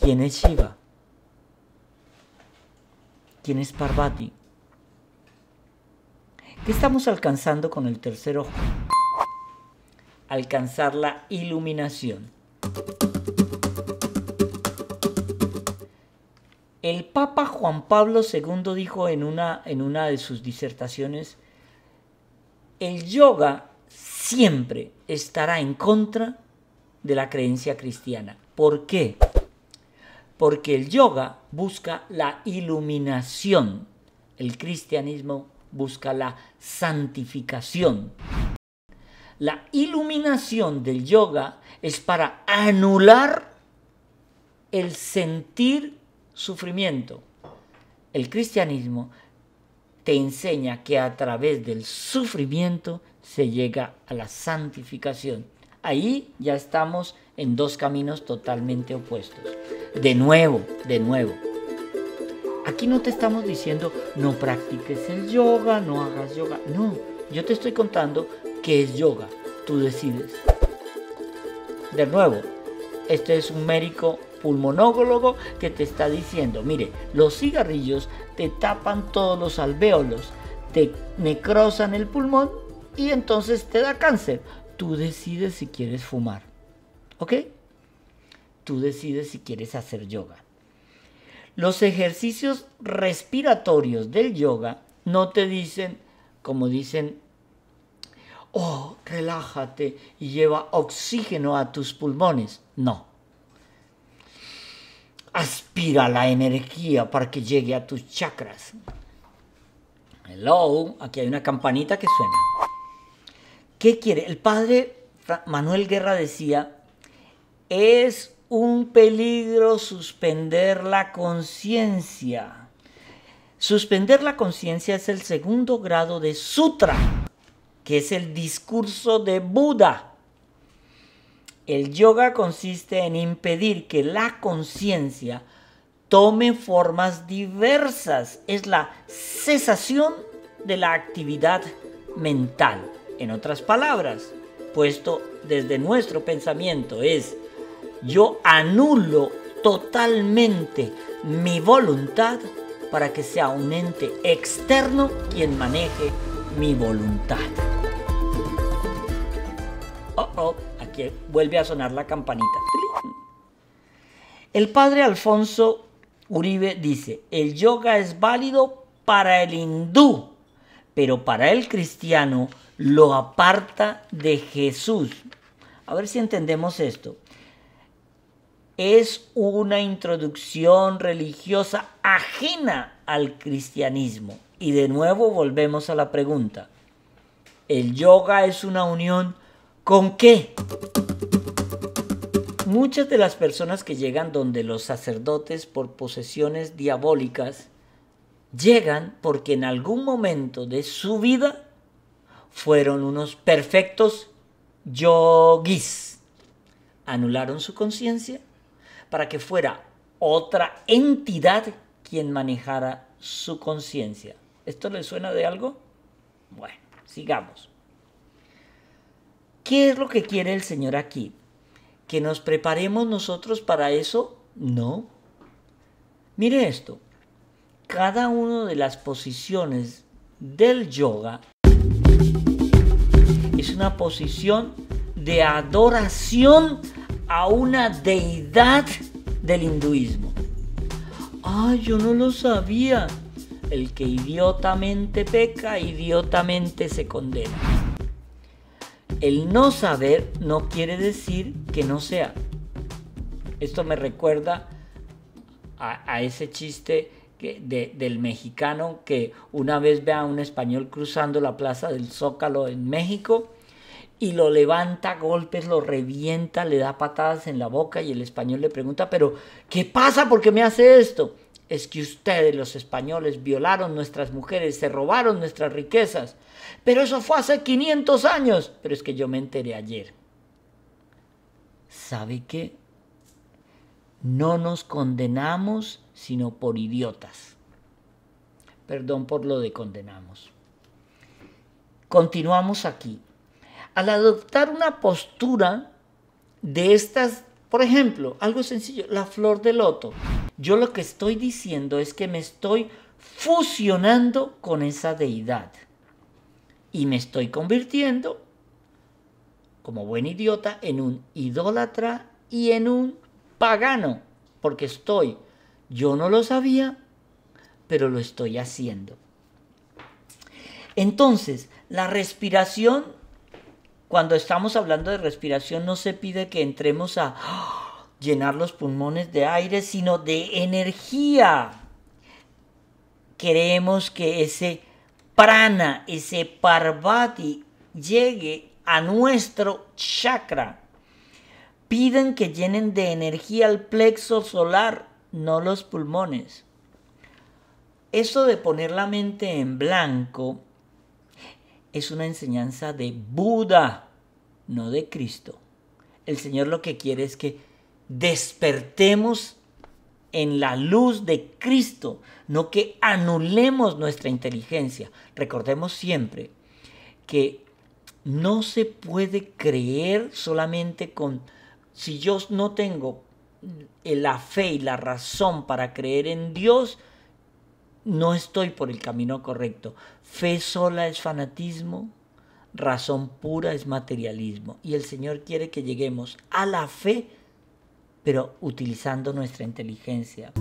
¿Quién es Shiva? ¿Quién es Parvati? ¿Qué estamos alcanzando con el tercer ojo? Alcanzar la iluminación. El Papa Juan Pablo II dijo en una, en una de sus disertaciones, el yoga siempre estará en contra de la creencia cristiana. ¿Por qué? Porque el yoga busca la iluminación, el cristianismo busca la santificación. La iluminación del yoga es para anular el sentir sufrimiento. El cristianismo te enseña que a través del sufrimiento se llega a la santificación. Ahí ya estamos en dos caminos totalmente opuestos. De nuevo, de nuevo. Aquí no te estamos diciendo no practiques el yoga, no hagas yoga. No, yo te estoy contando qué es yoga. Tú decides. De nuevo, este es un médico pulmonólogo que te está diciendo, mire, los cigarrillos te tapan todos los alvéolos, te necrosan el pulmón y entonces te da cáncer. Tú decides si quieres fumar. ¿Ok? Tú decides si quieres hacer yoga. Los ejercicios respiratorios del yoga no te dicen, como dicen, oh, relájate y lleva oxígeno a tus pulmones. No aspira la energía para que llegue a tus chakras. Hello, aquí hay una campanita que suena. ¿Qué quiere? El padre Manuel Guerra decía, es un peligro suspender la conciencia. Suspender la conciencia es el segundo grado de sutra, que es el discurso de Buda. El yoga consiste en impedir que la conciencia tome formas diversas. Es la cesación de la actividad mental. En otras palabras, puesto desde nuestro pensamiento, es yo anulo totalmente mi voluntad para que sea un ente externo quien maneje mi voluntad. Oh, oh que vuelve a sonar la campanita. El padre Alfonso Uribe dice, el yoga es válido para el hindú, pero para el cristiano lo aparta de Jesús. A ver si entendemos esto. Es una introducción religiosa ajena al cristianismo. Y de nuevo volvemos a la pregunta. ¿El yoga es una unión ¿Con qué? Muchas de las personas que llegan donde los sacerdotes por posesiones diabólicas llegan porque en algún momento de su vida fueron unos perfectos yogis. Anularon su conciencia para que fuera otra entidad quien manejara su conciencia. ¿Esto le suena de algo? Bueno, sigamos. ¿Qué es lo que quiere el Señor aquí? ¿Que nos preparemos nosotros para eso? No. Mire esto. Cada una de las posiciones del yoga es una posición de adoración a una deidad del hinduismo. Ah, yo no lo sabía. El que idiotamente peca, idiotamente se condena. El no saber no quiere decir que no sea. Esto me recuerda a, ese chiste del mexicano que una vez ve a un español cruzando la plaza del Zócalo en México y lo levanta a golpes, lo revienta, le da patadas en la boca y el español le pregunta, pero ¿qué pasa? ¿Por qué me hace esto? Es que ustedes los españoles violaron nuestras mujeres, se robaron nuestras riquezas. Pero eso fue hace 500 años. Pero es que yo me enteré ayer. ¿Sabe qué? No nos condenamos sino por idiotas. Perdón por lo de condenamos. Continuamos aquí. Al adoptar una postura de estas, por ejemplo, algo sencillo, la flor de loto. Yo lo que estoy diciendo es que me estoy fusionando con esa deidad y me estoy convirtiendo, como buen idiota, en un idólatra y en un pagano, porque estoy, yo no lo sabía, pero lo estoy haciendo. Entonces, la respiración, cuando estamos hablando de respiración, no se pide que entremos a llenar los pulmones de aire, sino de energía. Queremos que ese prana, ese parvati llegue a nuestro chakra. Piden que llenen de energía el plexo solar, no los pulmones. Eso de poner la mente en blanco es una enseñanza de Buda, no de Cristo. El Señor lo que quiere es que despertemos en la luz de Cristo, no que anulemos nuestra inteligencia. Recordemos siempre que no se puede creer solamente con, si yo no tengo la fe y la razón para creer en Dios, no estoy por el camino correcto. Fe sola es fanatismo, razón pura es materialismo. Y el Señor quiere que lleguemos a la fe, pero utilizando nuestra inteligencia.